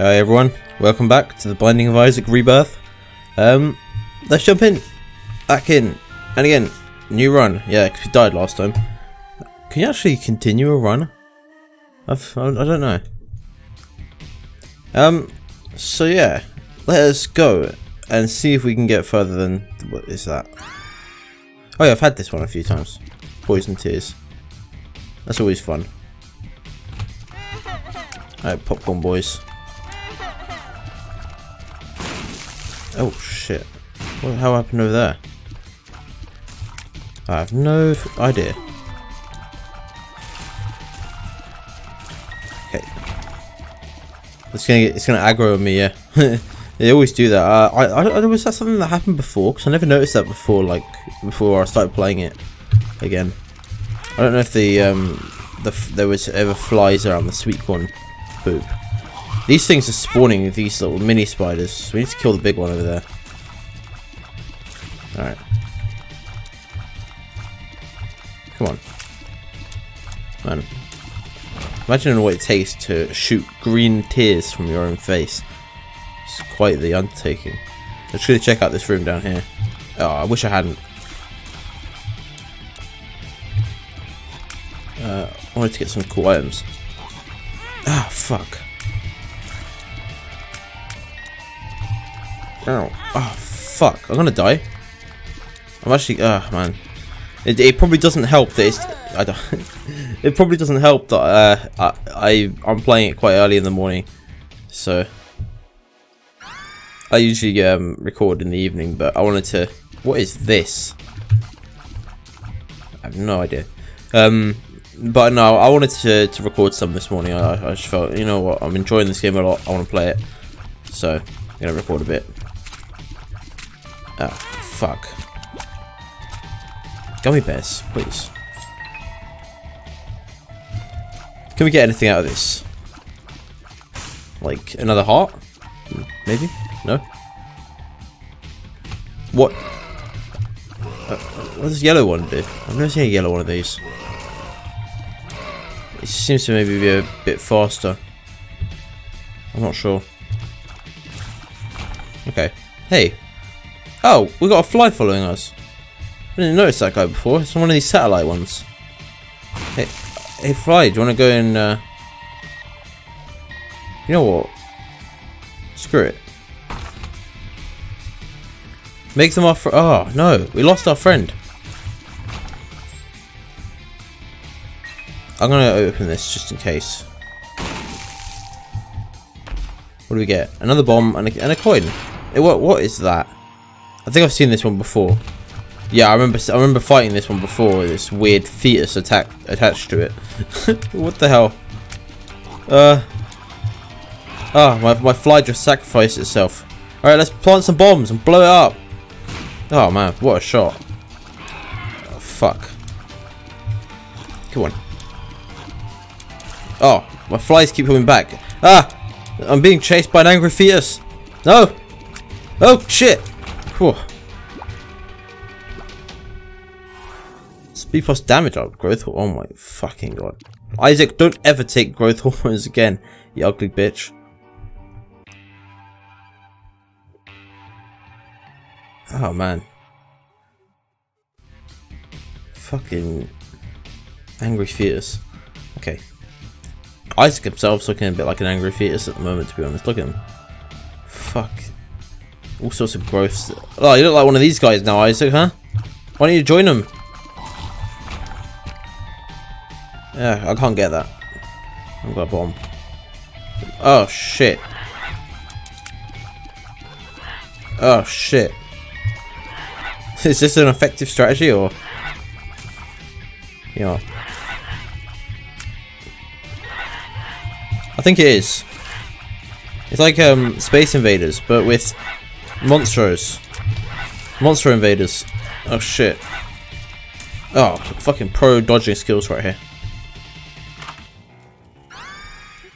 Hi everyone, welcome back to the Binding of Isaac Rebirth. Um, let's jump in, back in, and again, new run. Yeah, because we died last time. Can you actually continue a run? I've, I, don't know. Um, so yeah, let us go and see if we can get further than what is that? Oh yeah, I've had this one a few times. Poison Tears. That's always fun. Alright, popcorn boys. Oh shit. What the hell happened over there? I have no idea. Okay. It's gonna get, it's gonna aggro me, yeah. they always do that. Uh, I, I, was that something that happened before? Because I never noticed that before. Like before I started playing it again. I don't know if the um the there was ever flies around the sweet corn poop. These things are spawning these little mini spiders. We need to kill the big one over there. Alright. Come on. Man. Imagine what it takes to shoot green tears from your own face. It's quite the undertaking. Let's really check out this room down here. Oh, I wish I hadn't. Uh, I wanted to get some cool items. Ah, fuck. Ow. Oh, fuck. I'm gonna die. I'm actually... Oh, man. It, it probably doesn't help that it's... I don't... it probably doesn't help that uh, I, I, I'm playing it quite early in the morning. So... I usually um, record in the evening, but I wanted to... What is this? I have no idea. Um, but no, I wanted to, to record some this morning. I, I just felt, you know what, I'm enjoying this game a lot. I want to play it. So, I'm going to record a bit. Ah, fuck. Gummy bears, please. Can we get anything out of this? Like, another heart? Maybe? No? What? Uh, what does yellow one do? I've never seen a yellow one of these. It seems to maybe be a bit faster. I'm not sure. Okay. Hey. Oh, we got a fly following us. I didn't notice that guy before. It's one of these satellite ones. Hey, hey fly, do you want to go and, uh... You know what? Screw it. Make them fr- Oh, no. We lost our friend. I'm going to open this just in case. What do we get? Another bomb and a, and a coin. Hey, what What is that? I think I've seen this one before. Yeah, I remember I remember fighting this one before. This weird fetus attack attached to it. what the hell? Uh. Ah, my, my fly just sacrificed itself. Alright, let's plant some bombs and blow it up. Oh man, what a shot. Oh, fuck. Come on. Oh, my flies keep coming back. Ah! I'm being chased by an angry fetus. No! Oh, shit! Whew. Speed plus damage up. Growth Oh my fucking god. Isaac, don't ever take growth hormones again, you ugly bitch. Oh man. Fucking angry fetus. Okay. Isaac himself's looking a bit like an angry fetus at the moment, to be honest. Look at him. Fuck. All sorts of growths. Oh, you look like one of these guys now, Isaac, huh? Why don't you join them? Yeah, I can't get that. I've got a bomb. Oh, shit. Oh, shit. Is this an effective strategy, or... Yeah. I think it is. It's like um, Space Invaders, but with monstros. Monster Invaders. Oh shit. Oh, fucking pro dodging skills right here.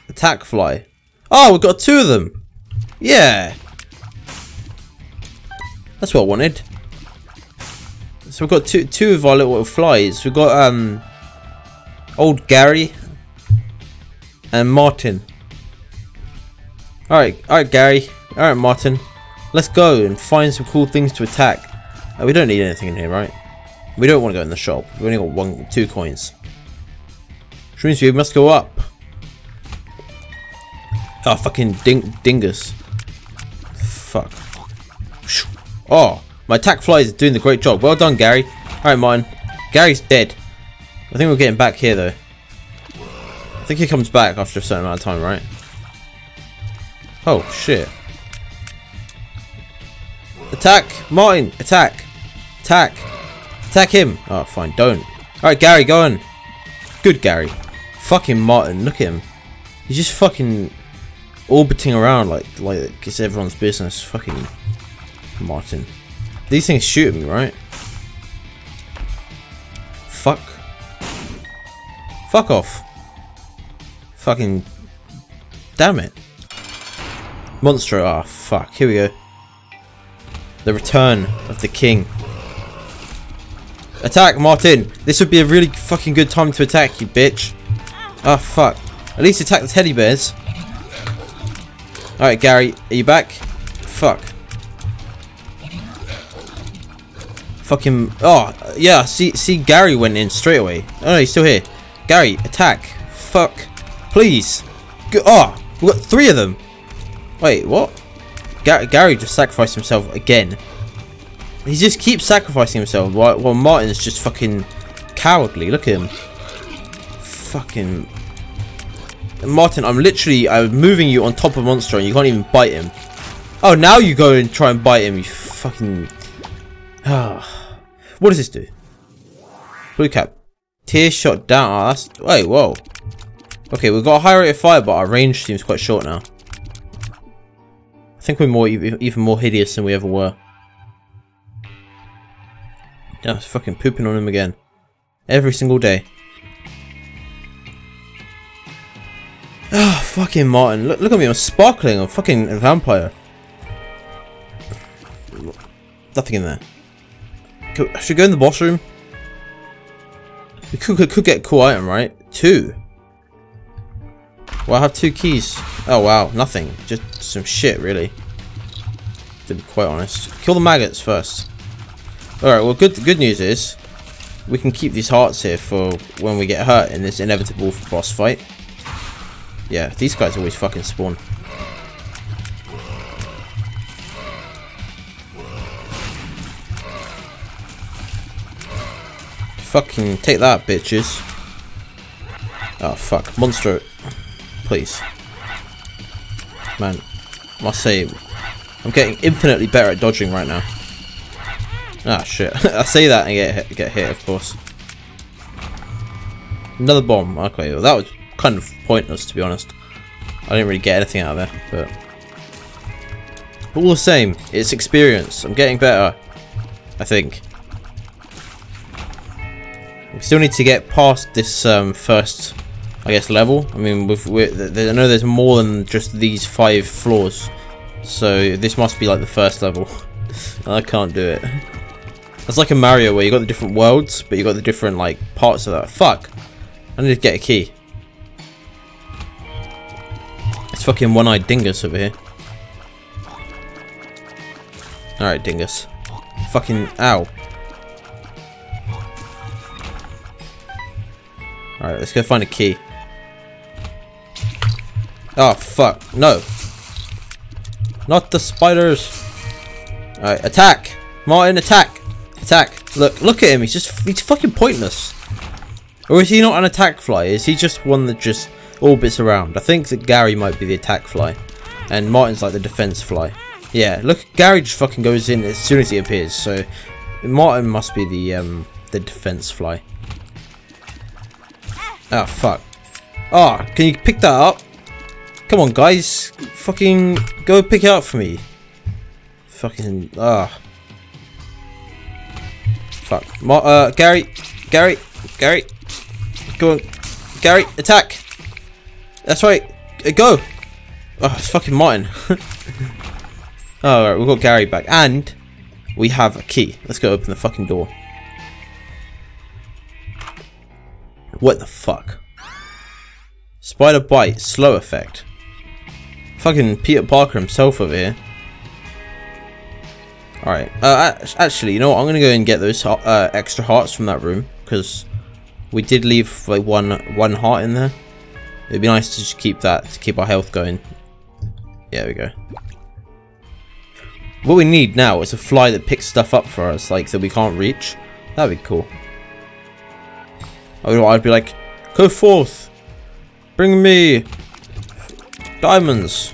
Attack fly. Oh, we've got two of them. Yeah. That's what I wanted. So we've got two two of our little flies. We've got um old Gary and Martin. Alright, alright Gary. Alright Martin. Let's go and find some cool things to attack. Uh, we don't need anything in here, right? We don't want to go in the shop. We only got one, two coins. Which means we must go up. Oh, fucking ding dingus. Fuck. Oh, my attack fly is doing the great job. Well done, Gary. Alright, mine. Gary's dead. I think we're getting back here, though. I think he comes back after a certain amount of time, right? Oh, shit. Attack! Martin! Attack! Attack! Attack him! Oh, fine, don't. Alright, Gary, go on. Good, Gary. Fucking Martin, look at him. He's just fucking orbiting around like like it's everyone's business. Fucking Martin. These things shoot me, right? Fuck. Fuck off. Fucking damn it. Monstro, ah oh, fuck, here we go. The return of the king. Attack, Martin! This would be a really fucking good time to attack you, bitch. Ah, oh, fuck. At least attack the teddy bears. Alright, Gary, are you back? Fuck. Fucking. Oh, yeah, see, see, Gary went in straight away. Oh no, he's still here. Gary, attack. Fuck. Please. Go oh, we got three of them. Wait, what? Gar Gary just sacrificed himself again. He just keeps sacrificing himself while, while Martin's just fucking cowardly. Look at him. Fucking Martin, I'm literally I'm moving you on top of Monstro and you can't even bite him. Oh, now you go and try and bite him, you fucking... Ah. what does this do? Blue cap. Tear shot down. Oh, that's... Wait, whoa. Okay, we've got a high rate of fire, but our range seems quite short now. I think we're more even more hideous than we ever were. Yeah, it's fucking pooping on him again. Every single day. Ah, oh, fucking Martin. Look, look at me, I'm sparkling. I'm fucking a vampire. Nothing in there. Could, should go in the boss room? We could, could, could get a cool item, right? Two. Well, I have two keys. Oh, wow. Nothing. Just some shit, really. To be quite honest. Kill the maggots first. Alright, well, good good news is we can keep these hearts here for when we get hurt in this inevitable boss fight. Yeah, these guys always fucking spawn. Fucking take that, bitches. Oh, fuck. Monstro. Please. Man, must say, I'm getting infinitely better at dodging right now. Ah, shit. I say that and get hit, get hit, of course. Another bomb. Okay, well, that was kind of pointless, to be honest. I didn't really get anything out of there, but... But all the same, it's experience. I'm getting better, I think. We still need to get past this um, first, I guess, level. I mean, with, with, I know there's more than just these five floors. So this must be like the first level. I can't do it. It's like a Mario where you got the different worlds, but you got the different like parts of that. Fuck! I need to get a key It's fucking one-eyed dingus over here. Alright, dingus. Fucking ow. Alright, let's go find a key. Oh, fuck. No. Not the spiders. Alright, attack! Martin, attack! Attack. Look, look at him. He's just, he's fucking pointless. Or is he not an attack fly? Is he just one that just orbits around. I think that Gary might be the attack fly. And Martin's like the defense fly. Yeah, look, Gary just fucking goes in as soon as he appears. So Martin must be the um, the defense fly. Oh, fuck. Oh, can you pick that up? Come on, guys. Fucking go pick it up for me. Fucking, ah. Fuck. Mar uh, Gary. Gary. Gary. Go on. Gary, attack. That's right. Uh, go. Oh, it's fucking Martin. Alright, we've got Gary back. And we have a key. Let's go open the fucking door. What the fuck? Spider bite, slow effect. Fucking Peter Parker himself over here. Alright, uh, actually, you know what? I'm gonna go and get those uh, extra hearts from that room, because we did leave like one one heart in there. It'd be nice to just keep that, to keep our health going. Yeah, there we go. What we need now is a fly that picks stuff up for us, like, that we can't reach. That'd be cool. I'd be like, go forth! Bring me diamonds!